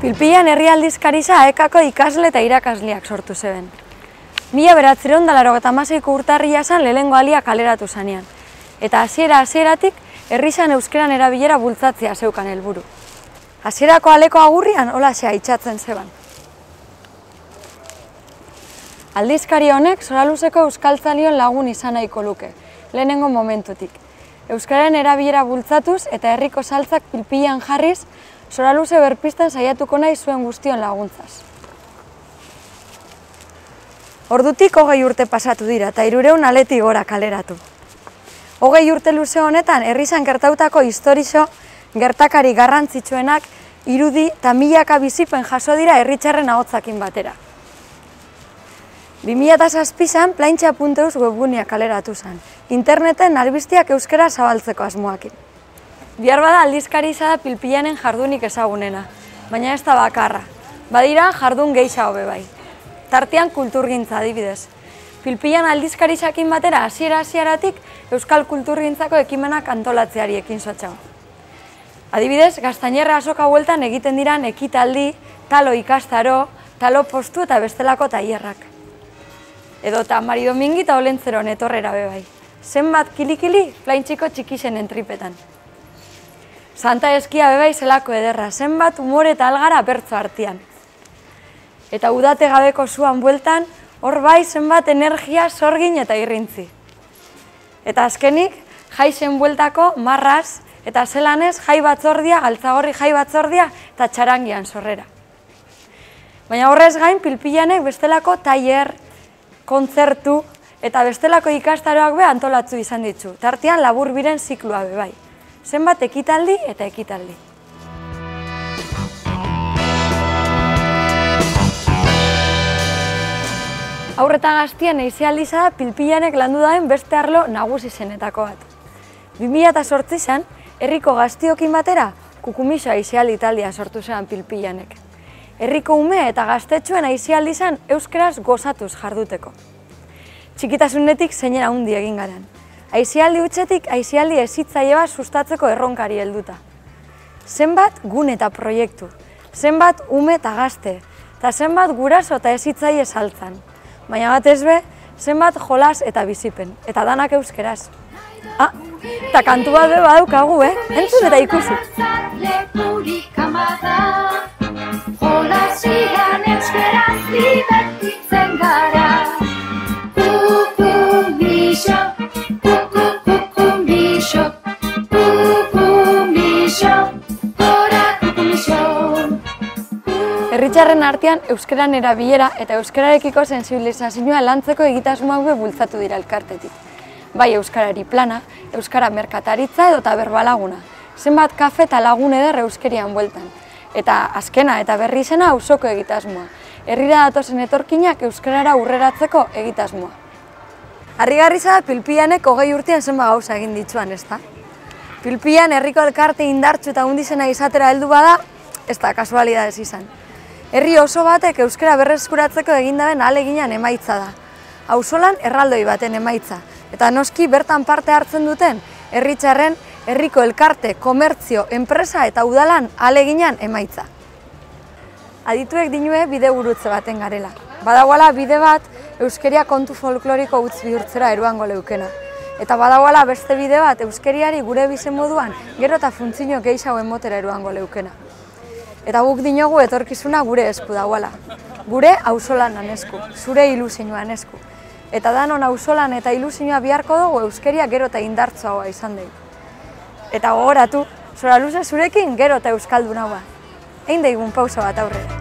Pilpilan herri aldizkarisa ekako ikasle eta irakasleak sortu zeben. Mila beratzeron dalaro eta maseiko urtarria zan lehengo alia kaleratu zanean. Eta hasiera hasieratik herrizan euskeran erabilera bultzatzea zeukan helburu. Hasierako aleko agurrian hola xea itxatzen zeban. Aldizkari honek Soraluzeko euskaltzalion lagun izan nahiko luke, lehenengo momentutik. Euskararen erabilera bultzatuz eta herriko saltzak pilpilan jarriz, Soraluze berpistan saiatuko nahi zuen guztion laguntzaz. Ordutik hogei urte pasatu dira eta irureun aleti gora kaleratu. Hogei urte luze honetan herrizan gertautako historizo gertakari garrantzitsuenak irudi eta milaka bizipen jaso dira herritxarren ahotzakin batera. 2006an plaintxa.eus webgunia kaleratu zen, interneten albiztiak euskera zabaltzeko asmoakin. Bihar bada aldizkari izada pilpilanen jardunik ezagunena, baina ez da bakarra. Badira jardun geisha hobe bai. Tartean kulturgintza adibidez. Pilpilan aldizkari sakin batera hasiera hasieratik euskal kulturgintzako ekimenak antolatzeari ekin sotxau. Adibidez, gaztainerra asoka bueltan egiten diran ekitaldi, talo ikastaro, talo postu eta bestelako tailerrak. Edo eta Mari Domingi eta Olentzeron etorrera bebai. Zenbat kilikili, plaintxiko txikisen entripetan. Santa eskia bebai zelako ederra, zenbat umore eta algara bertzo artian. Eta udate gabeko zuan bueltan, hor bai zenbat energia sorgin eta irrintzi. Eta azkenik, jaisen bueltako marraz eta zelanez jai batzordia, galtzagorri jai batzordia eta txarangian sorrera. Baina horrez gain, pilpilanek bestelako tailer, kontzertu eta bestelako ikastaroak be antolatzu izan ditzu. Tartean labur biren ziklua be bai zenbat ekitaldi eta ekitaldi. Aurreta gaztien eizialdiza da pilpilanek landu daen beste arlo nagusi zenetako bat. 2008 izan, herriko gaztiokin batera, kukumisa aizialdi taldia sortu zen pilpilanek. Herriko ume eta gaztetxuen aizialdi zen euskeraz gozatuz jarduteko. Txikitasunetik zeinen handi egin garen aizialdi utxetik aizialdi ezitzaile bat sustatzeko erronkari helduta. Zenbat gune eta proiektu, zenbat ume eta gazte, eta zenbat guraso eta ezitzaile saltzan. Baina bat ez be, zenbat jolas eta bizipen, eta danak euskeraz. Ah, eta kantu bat be badaukagu, eh? Entzun eta ikusi. Jolasian euskeraz libertitzen gara. Herritxarren artean euskeran erabilera eta euskararekiko sensibilizazioa lantzeko egitasmoa be bultzatu dira elkartetik. Bai euskarari plana, euskara merkataritza edo eta berbalaguna. Zenbat kafe eta lagun eder euskerian bueltan. Eta azkena eta berri zena ausoko egitasmoa. Herrira datozen etorkinak euskarara urreratzeko egitasmoa. Harrigarri da pilpianek hogei urtean zenba gauza egin dituan, ezta? Pilpian herriko elkarte indartsu eta undizena izatera heldu bada, ez da kasualidades izan. Herri oso batek euskara berreskuratzeko egindaben aleginan emaitza da. Auzolan erraldoi baten emaitza. Eta noski bertan parte hartzen duten herritxarren herriko elkarte, komertzio, enpresa eta udalan aleginan emaitza. Adituek dinue bide gurutze baten garela. Badagoala bide bat euskeria kontu folkloriko utz bihurtzera eruango leukena. Eta badagoala beste bide bat euskeriari gure bizen moduan gero eta funtzino gehiago motera eruango leukena. Eta guk dinogu etorkizuna gure esku dagoela. Gure auzolan esku, zure ilusioan esku. Eta danon auzolan eta ilusioa biharko dugu euskeria gero eta indartzoa izan dugu. Eta gogoratu, zora luze zurekin gero eta euskaldun haua. Egin daigun pausa bat aurrera.